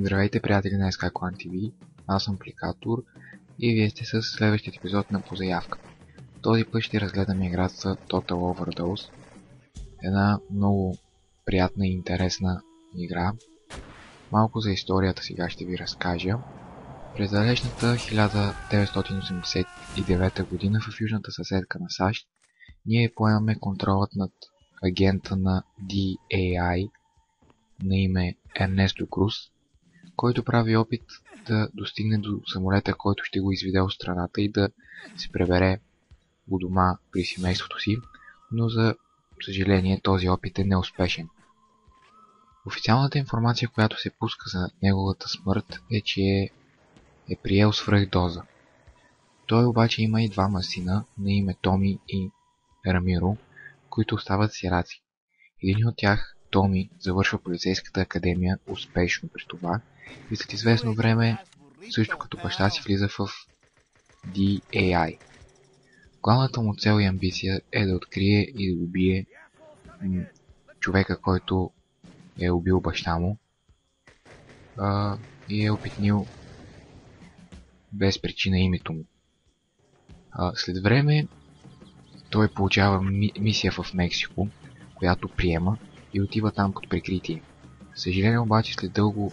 Здравейте, приятели на SK Clan TV, аз съм Пликатор и вие сте с следващия епизод на Позаявка. Този път ще разгледаме играта Total Overdose. Една много приятна и интересна игра. Малко за историята сега ще ви разкажа. През далечната 1989 година в южната съседка на САЩ ние поемаме контролът над агента на DAI на име Ернесто Круз, който прави опит да достигне до самолета, който ще го изведе от страната и да се пребере у дома при семейството си, но за съжаление този опит е неуспешен. Официалната информация, която се пуска за неговата смърт е, че е, е приел свръхдоза. Той обаче има и двама сина на име Томи и Рамиро, които остават сираци. Един от тях, Томи, завършва полицейската академия успешно при това и след известно време, също като баща си, влиза в DAI. Главната му цел и амбиция е да открие и да убие човека, който е убил баща му а, и е опитнил без причина името му. А, след време той получава ми, мисия в Мексико, която приема и отива там под прикритие. Съжаление обаче след дълго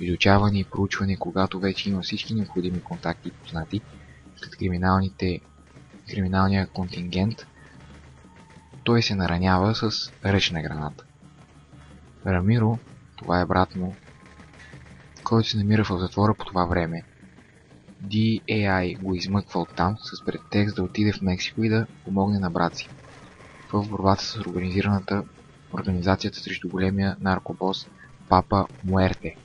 изучаване и проучване, когато вече има всички необходими контакти и познати, след криминалните, криминалния контингент, той се наранява с ръчна граната. Рамиро, това е брат му, който се намира в затвора по това време. DAI го измъква оттам с претекст да отиде в Мексико и да помогне на брат си в борбата с организираната организацията срещу големия наркобос Папа Муерте.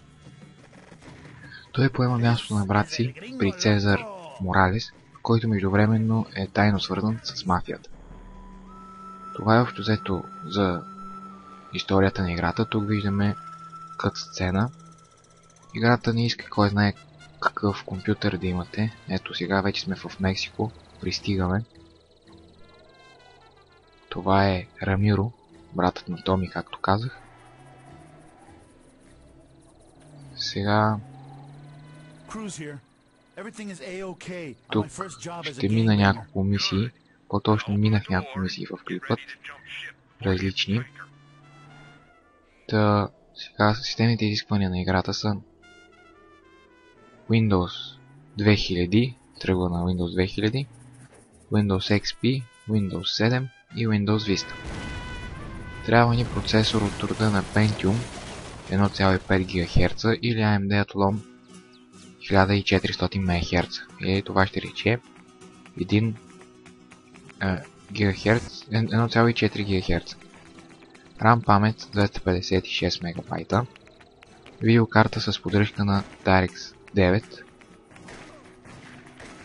Той поема мястото на брат си при Цезар Моралес, който междувременно е тайно свързан с мафията. Това е общо взето за историята на играта. Тук виждаме кът сцена. Играта не иска кой знае какъв компютър да имате. Ето сега вече сме в Мексико. Пристигаме. Това е Рамиро, братът на Томи, както казах. Сега тук ще мина няколко мисии. По-точно минах няколко мисии в клипът. Различни. Та, сега системните изисквания на играта са Windows 2000, тръгва на Windows 2000, Windows XP, Windows 7 и Windows Vista. Трябва ни процесор от труда на Pentium 1,5 GHz или AMD Athlon 1400 MHz. И това ще рече 1 GHz, 1,4 GHz. RAM памет 256 МБ. Видеокарта с поддръжка на DirectX 9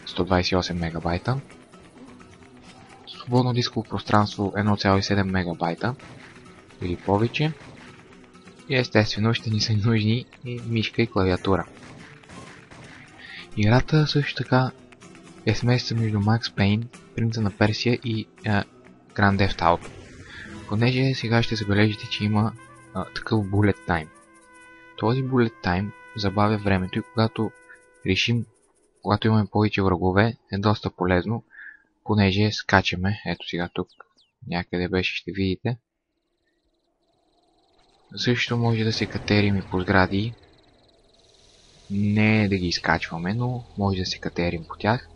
128 МБ. Свободно дисково пространство 1,7 МБ или повече. И естествено ще ни са нужни и мишка и клавиатура. Играта също така е смесица между Max Payne, Принца на Персия и а, Grand Theft Auto. Понеже сега ще забележите, че има а, такъв bullet time. Този bullet time забавя времето и когато решим, когато имаме повече врагове, е доста полезно, понеже скачаме, ето сега тук някъде беше, ще видите. Също може да се катерим и по сгради, не да ги изкачваме, но може да се катерим по тях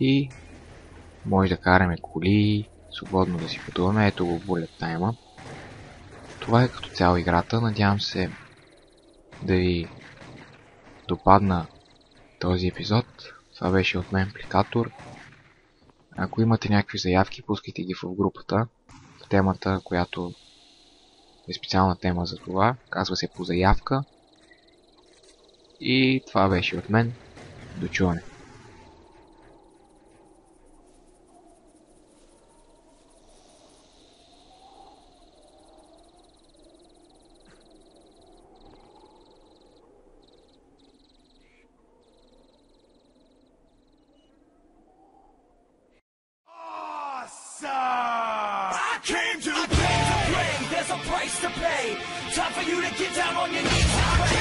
и може да караме коли, свободно да си пътуваме. Ето го Bullet Time. Това е като цяло играта. Надявам се да ви допадна този епизод. Това беше от мен Пликатор. Ако имате някакви заявки, пускайте ги в групата. В темата, която е специална тема за това. Казва се по заявка. И това беше от мен. До чуване. price to pay. Time for you to get down on your knees.